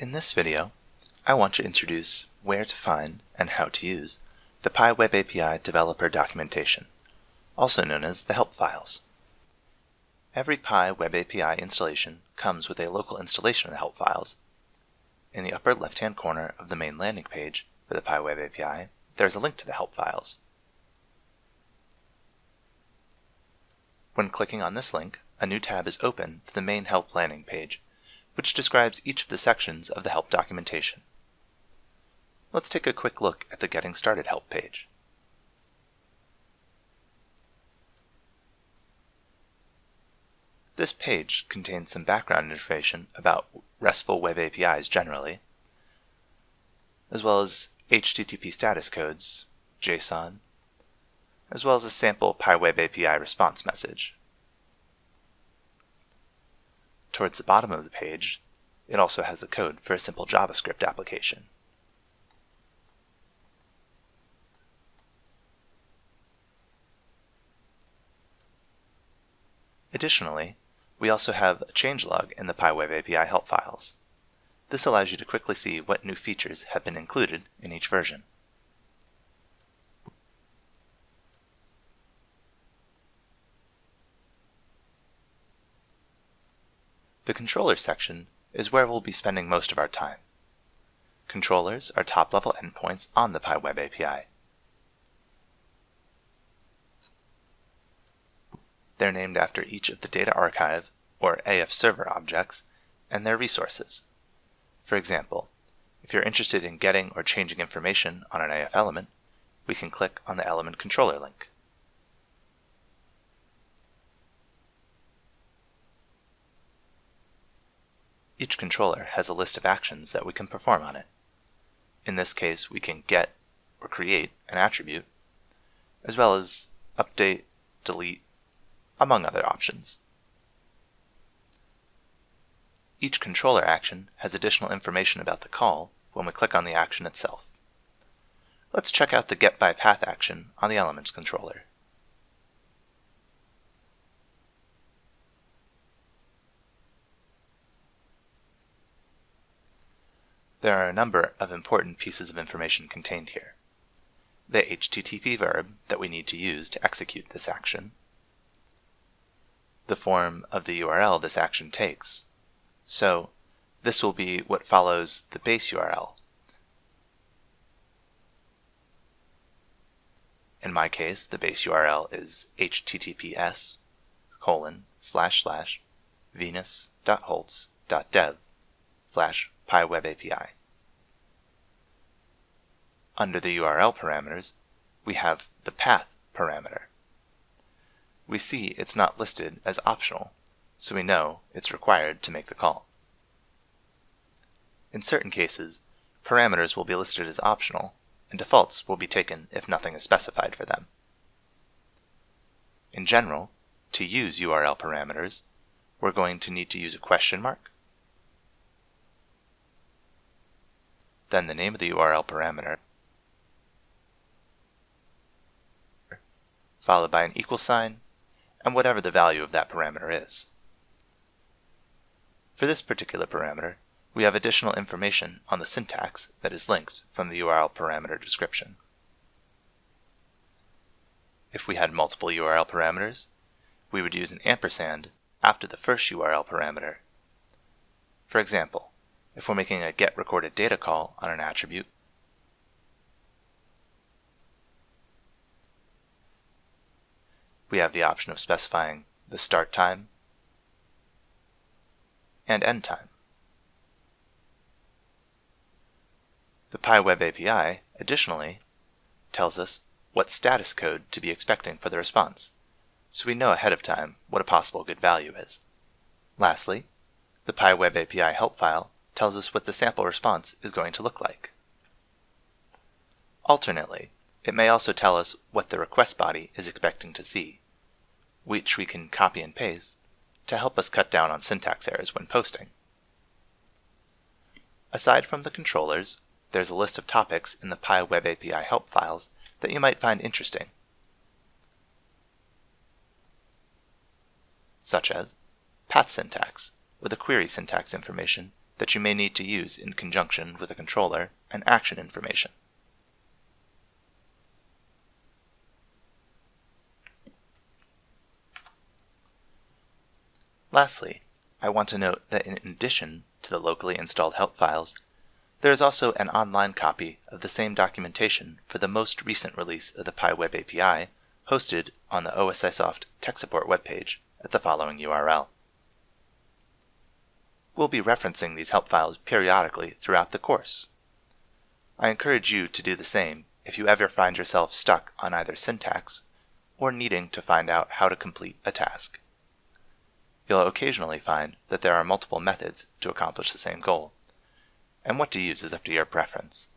In this video, I want to introduce where to find and how to use the PI Web API developer documentation, also known as the help files. Every PI Web API installation comes with a local installation of the help files. In the upper left-hand corner of the main landing page for the PI Web API, there is a link to the help files. When clicking on this link, a new tab is opened to the main help landing page which describes each of the sections of the help documentation. Let's take a quick look at the Getting Started help page. This page contains some background information about RESTful Web APIs generally, as well as HTTP status codes, JSON, as well as a sample PI Web API response message. Towards the bottom of the page, it also has the code for a simple JavaScript application. Additionally, we also have a changelog in the PI Web API help files. This allows you to quickly see what new features have been included in each version. The controller section is where we'll be spending most of our time. Controllers are top-level endpoints on the PI Web API. They're named after each of the data archive, or AF server objects, and their resources. For example, if you're interested in getting or changing information on an AF element, we can click on the element controller link. Each controller has a list of actions that we can perform on it. In this case, we can get or create an attribute, as well as update, delete, among other options. Each controller action has additional information about the call when we click on the action itself. Let's check out the getByPath action on the Elements controller. There are a number of important pieces of information contained here. The HTTP verb that we need to use to execute this action, the form of the URL this action takes. So, this will be what follows the base URL. In my case, the base URL is https colon slash slash venus.holtz.dev slash PIWebAPI. Under the URL parameters, we have the path parameter. We see it's not listed as optional, so we know it's required to make the call. In certain cases, parameters will be listed as optional, and defaults will be taken if nothing is specified for them. In general, to use URL parameters, we're going to need to use a question mark, then the name of the URL parameter, followed by an equal sign, and whatever the value of that parameter is. For this particular parameter, we have additional information on the syntax that is linked from the URL parameter description. If we had multiple URL parameters, we would use an ampersand after the first URL parameter. For example, if we're making a get recorded data call on an attribute, we have the option of specifying the start time and end time. The PI Web API, additionally, tells us what status code to be expecting for the response, so we know ahead of time what a possible good value is. Lastly, the PI Web API help file tells us what the sample response is going to look like. Alternately, it may also tell us what the request body is expecting to see, which we can copy and paste to help us cut down on syntax errors when posting. Aside from the controllers, there's a list of topics in the PI Web API help files that you might find interesting, such as path syntax, with the query syntax information that you may need to use in conjunction with a controller and action information. Lastly, I want to note that in addition to the locally installed help files, there is also an online copy of the same documentation for the most recent release of the PI Web API hosted on the OSIsoft tech support webpage at the following URL. We'll be referencing these help files periodically throughout the course. I encourage you to do the same if you ever find yourself stuck on either syntax or needing to find out how to complete a task. You'll occasionally find that there are multiple methods to accomplish the same goal, and what to use is up to your preference.